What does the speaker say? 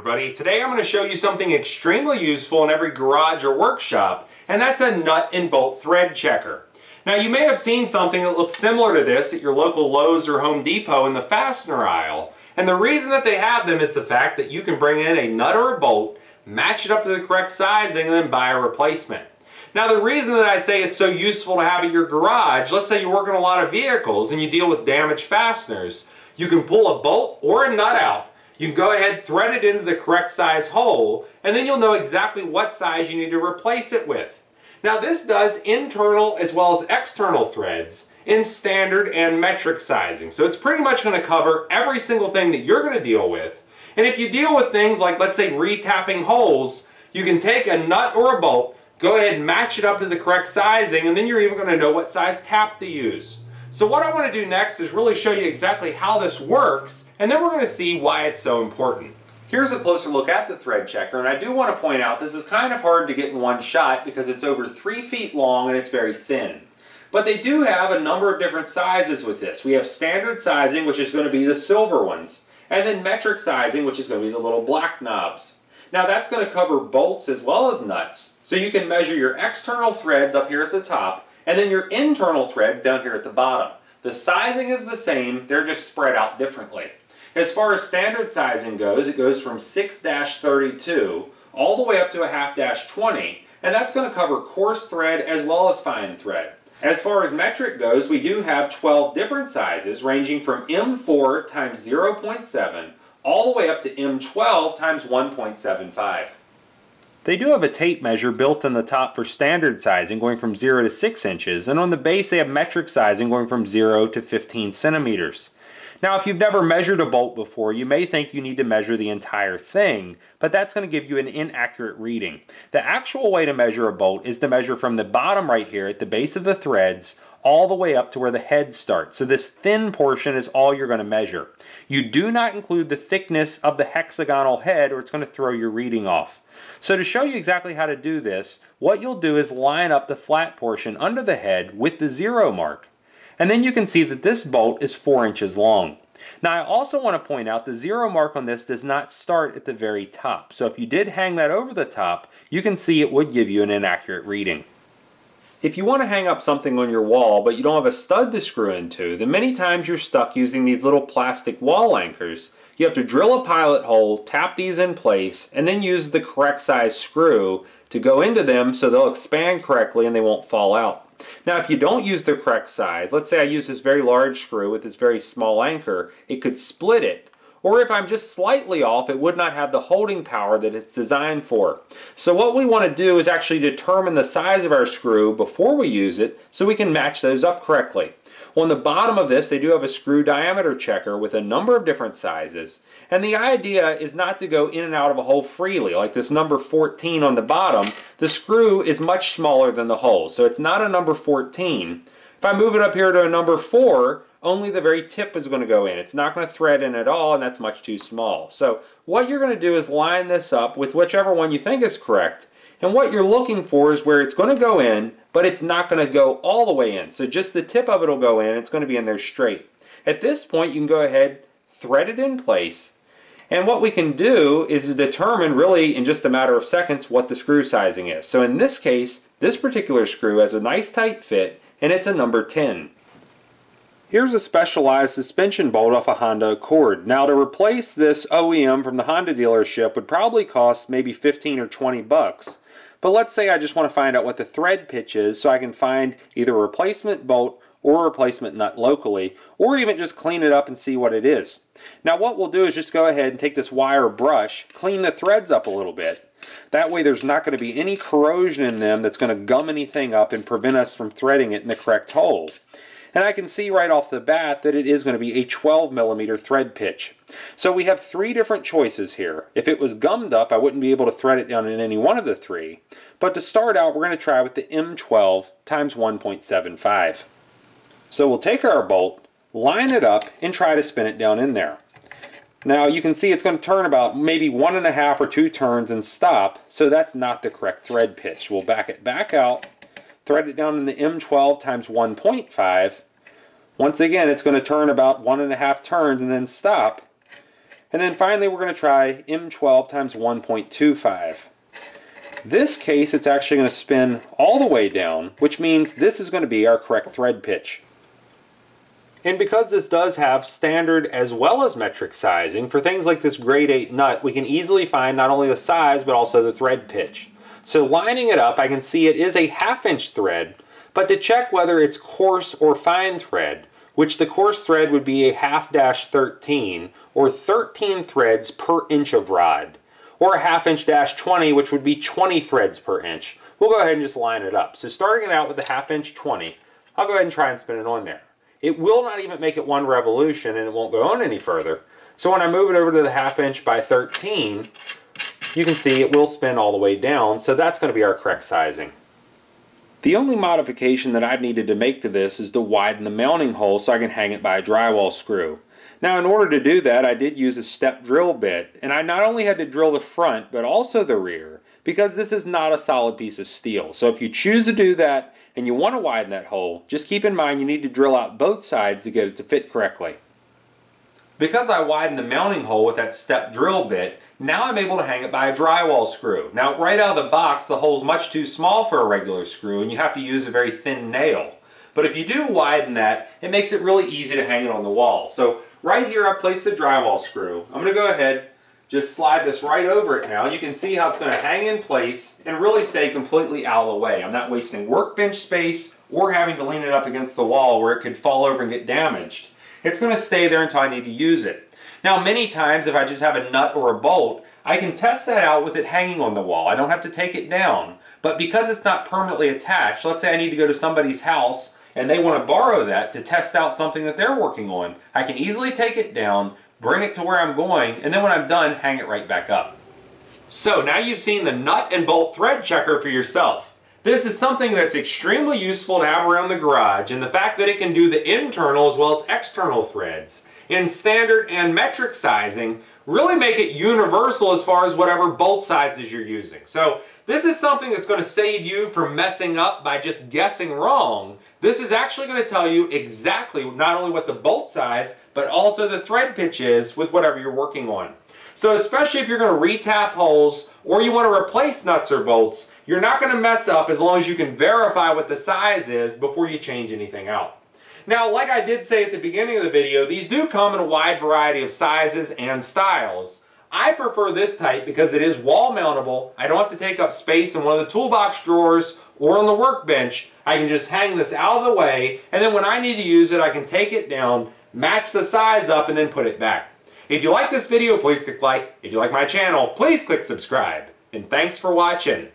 everybody. Today I'm going to show you something extremely useful in every garage or workshop, and that's a nut and bolt thread checker. Now you may have seen something that looks similar to this at your local Lowe's or Home Depot in the fastener aisle, and the reason that they have them is the fact that you can bring in a nut or a bolt, match it up to the correct sizing, and then buy a replacement. Now the reason that I say it's so useful to have at your garage, let's say you work on a lot of vehicles and you deal with damaged fasteners, you can pull a bolt or a nut out you can go ahead, thread it into the correct size hole, and then you'll know exactly what size you need to replace it with. Now this does internal as well as external threads in standard and metric sizing. So it's pretty much going to cover every single thing that you're going to deal with. And if you deal with things like, let's say, retapping holes, you can take a nut or a bolt, go ahead and match it up to the correct sizing, and then you're even going to know what size tap to use. So what I want to do next is really show you exactly how this works, and then we're going to see why it's so important. Here's a closer look at the thread checker, and I do want to point out this is kind of hard to get in one shot because it's over three feet long and it's very thin. But they do have a number of different sizes with this. We have standard sizing, which is going to be the silver ones, and then metric sizing, which is going to be the little black knobs. Now that's going to cover bolts as well as nuts, so you can measure your external threads up here at the top, and then your internal threads down here at the bottom. The sizing is the same, they're just spread out differently. As far as standard sizing goes, it goes from 6-32 all the way up to a half dash 20, and that's going to cover coarse thread as well as fine thread. As far as metric goes, we do have 12 different sizes ranging from M4 times 0.7 all the way up to M12 times 1.75. They do have a tape measure built in the top for standard sizing going from 0 to 6 inches, and on the base they have metric sizing going from 0 to 15 centimeters. Now if you've never measured a bolt before, you may think you need to measure the entire thing, but that's going to give you an inaccurate reading. The actual way to measure a bolt is to measure from the bottom right here at the base of the threads all the way up to where the head starts. So this thin portion is all you're going to measure. You do not include the thickness of the hexagonal head or it's going to throw your reading off. So to show you exactly how to do this, what you'll do is line up the flat portion under the head with the zero mark. And then you can see that this bolt is 4 inches long. Now I also want to point out the zero mark on this does not start at the very top. So if you did hang that over the top, you can see it would give you an inaccurate reading. If you want to hang up something on your wall but you don't have a stud to screw into, then many times you're stuck using these little plastic wall anchors. You have to drill a pilot hole, tap these in place, and then use the correct size screw to go into them so they'll expand correctly and they won't fall out. Now if you don't use the correct size, let's say I use this very large screw with this very small anchor, it could split it or if I'm just slightly off, it would not have the holding power that it's designed for. So what we want to do is actually determine the size of our screw before we use it so we can match those up correctly. On the bottom of this, they do have a screw diameter checker with a number of different sizes. And the idea is not to go in and out of a hole freely. Like this number 14 on the bottom, the screw is much smaller than the hole. So it's not a number 14. If I move it up here to a number 4, only the very tip is going to go in. It's not going to thread in at all, and that's much too small. So what you're going to do is line this up with whichever one you think is correct, and what you're looking for is where it's going to go in, but it's not going to go all the way in. So just the tip of it will go in, it's going to be in there straight. At this point, you can go ahead, thread it in place, and what we can do is determine really in just a matter of seconds what the screw sizing is. So in this case, this particular screw has a nice tight fit, and it's a number 10. Here's a specialized suspension bolt off a Honda Accord. Now to replace this OEM from the Honda dealership would probably cost maybe 15 or 20 bucks. But let's say I just want to find out what the thread pitch is so I can find either a replacement bolt or a replacement nut locally, or even just clean it up and see what it is. Now what we'll do is just go ahead and take this wire brush, clean the threads up a little bit. That way there's not going to be any corrosion in them that's going to gum anything up and prevent us from threading it in the correct hole. And I can see right off the bat that it is going to be a 12 millimeter thread pitch. So we have three different choices here. If it was gummed up, I wouldn't be able to thread it down in any one of the three. But to start out, we're going to try with the M12 times 1.75. So we'll take our bolt, line it up, and try to spin it down in there. Now you can see it's going to turn about maybe one and a half or two turns and stop, so that's not the correct thread pitch. We'll back it back out thread it down in the M12 times 1.5. Once again, it's going to turn about one and a half turns and then stop. And then finally we're going to try M12 times 1.25. This case it's actually going to spin all the way down, which means this is going to be our correct thread pitch. And because this does have standard as well as metric sizing, for things like this grade 8 nut, we can easily find not only the size but also the thread pitch. So lining it up, I can see it is a half inch thread, but to check whether it's coarse or fine thread, which the coarse thread would be a half dash 13, or 13 threads per inch of rod, or a half inch dash 20, which would be 20 threads per inch. We'll go ahead and just line it up. So starting it out with a half inch 20, I'll go ahead and try and spin it on there. It will not even make it one revolution and it won't go on any further. So when I move it over to the half inch by 13, you can see it will spin all the way down, so that's going to be our correct sizing. The only modification that I've needed to make to this is to widen the mounting hole so I can hang it by a drywall screw. Now in order to do that I did use a step drill bit and I not only had to drill the front but also the rear because this is not a solid piece of steel. So if you choose to do that and you want to widen that hole, just keep in mind you need to drill out both sides to get it to fit correctly. Because I widened the mounting hole with that step drill bit, now I'm able to hang it by a drywall screw. Now right out of the box the hole's much too small for a regular screw and you have to use a very thin nail. But if you do widen that, it makes it really easy to hang it on the wall. So right here I placed the drywall screw. I'm going to go ahead just slide this right over it now. You can see how it's going to hang in place and really stay completely out of the way. I'm not wasting workbench space or having to lean it up against the wall where it could fall over and get damaged. It's going to stay there until I need to use it. Now many times if I just have a nut or a bolt, I can test that out with it hanging on the wall. I don't have to take it down. But because it's not permanently attached, let's say I need to go to somebody's house and they want to borrow that to test out something that they're working on, I can easily take it down, bring it to where I'm going, and then when I'm done, hang it right back up. So now you've seen the nut and bolt thread checker for yourself. This is something that's extremely useful to have around the garage, and the fact that it can do the internal as well as external threads in standard and metric sizing really make it universal as far as whatever bolt sizes you're using. So this is something that's going to save you from messing up by just guessing wrong. This is actually going to tell you exactly not only what the bolt size, but also the thread pitch is with whatever you're working on. So especially if you're going to retap holes or you want to replace nuts or bolts, you're not going to mess up as long as you can verify what the size is before you change anything out. Now, like I did say at the beginning of the video, these do come in a wide variety of sizes and styles. I prefer this type because it is wall mountable. I don't have to take up space in one of the toolbox drawers or on the workbench. I can just hang this out of the way and then when I need to use it I can take it down, match the size up and then put it back. If you like this video, please click like. If you like my channel, please click subscribe. And thanks for watching.